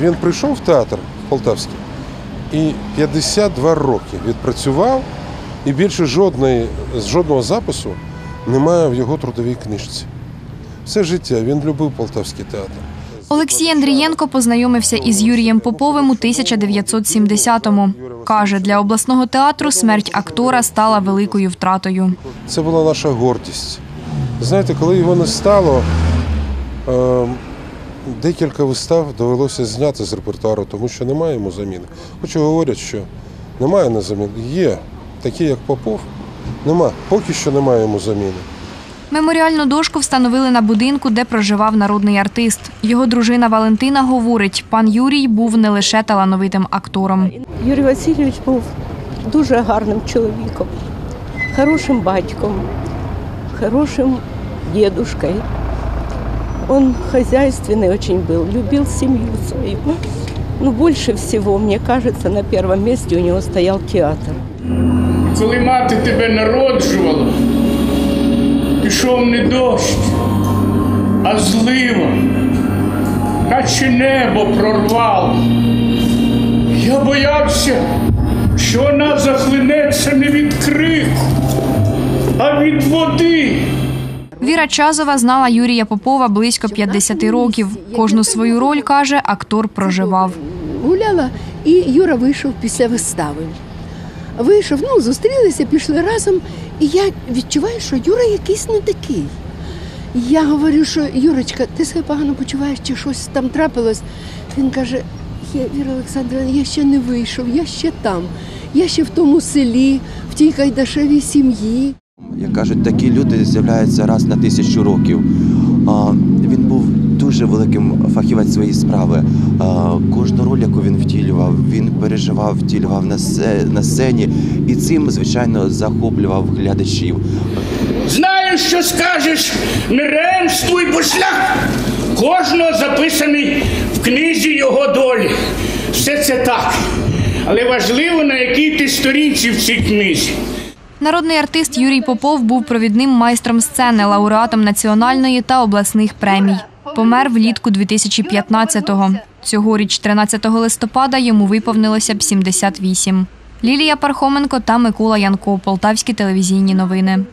він прийшов в театр Полтавський і 52 роки відпрацював, і більше жодної, жодного запису немає в його трудовій книжці. Все життя він любив Полтавський театр. Олексій Андрієнко познайомився із Юрієм Поповим у 1970-му. Каже, для обласного театру смерть актора стала великою втратою. Це була наша гордість. Знаєте, коли його не стало, е, декілька вистав довелося зняти з репертуару, тому що немає йому заміни. Хоча говорять, що немає на заміни. Є такі, як Попов. Нема. Поки що немає йому заміни. Меморіальну дошку встановили на будинку, де проживав народний артист. Його дружина Валентина говорить, пан Юрій був не лише талановитим актором. Юрій Васильович був дуже гарним чоловіком, хорошим батьком, хорошим дедушкой. Он хозяйственный очень был, любил семью свою. Но больше всего, мне кажется, на первом месте у него стоял театр. Коли мати тебе народжувала, пішов не дощ, а злива, наче небо прорвало. Я боявся, що вона захлинеться не від крику, а від води. Віра Чазова знала Юрія Попова близько 50 років. Кожну свою роль, каже, актор проживав. гуляла, і Юра вийшов після вистави. Вийшов, ну, зустрілися, пішли разом, і я відчуваю, що Юра якийсь не такий. Я говорю, що Юрочка, ти себе погано почуваєш, чи щось там трапилось. Він каже: я, Віра Олександрівна, я ще не вийшов, я ще там, я ще в тому селі, в тій кайдашевій сім'ї. Як кажуть, такі люди з'являються раз на тисячу років. Він був дуже великим фахівець своєї справи. Кожну роль, яку він втілював, він переживав, втілював на сцені і цим, звичайно, захоплював глядачів. Знаєш, що скажеш, не ремствуй, бо шлях кожного записаний в книзі його долі. Все це так. Але важливо, на якій ти сторінці в цій книзі. Народний артист Юрій Попов був провідним майстром сцени, лауреатом національної та обласних премій. Помер влітку 2015-го. Цьогоріч, 13 листопада, йому виповнилося б 78. Лілія Пархоменко та Микола Янко. Полтавські телевізійні новини.